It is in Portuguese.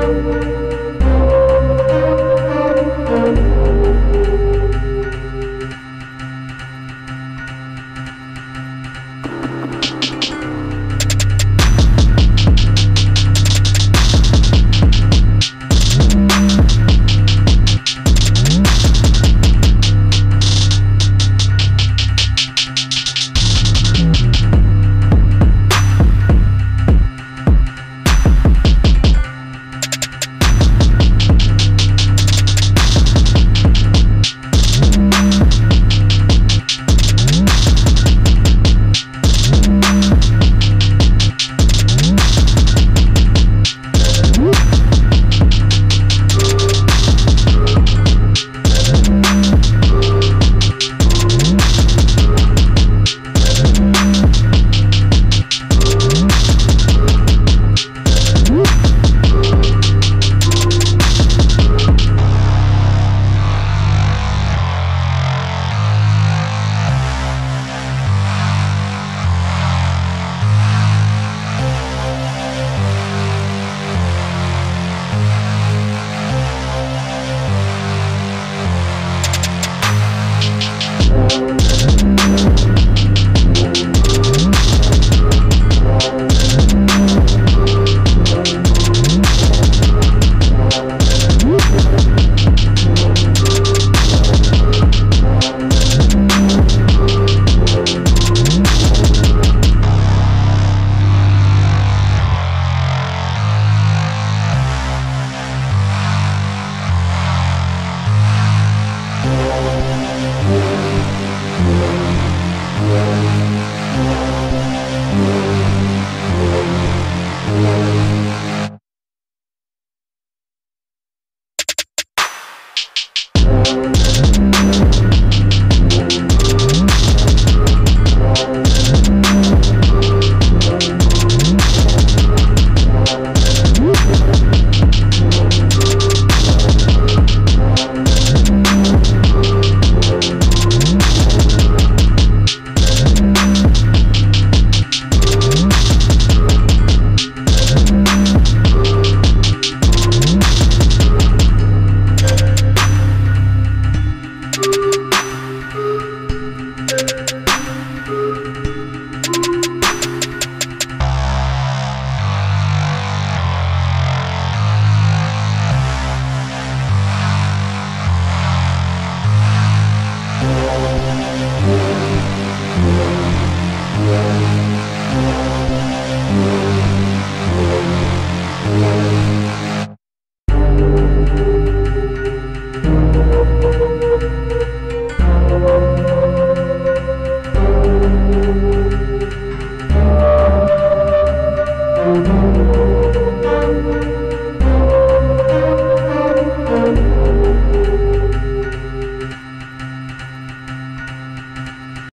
Música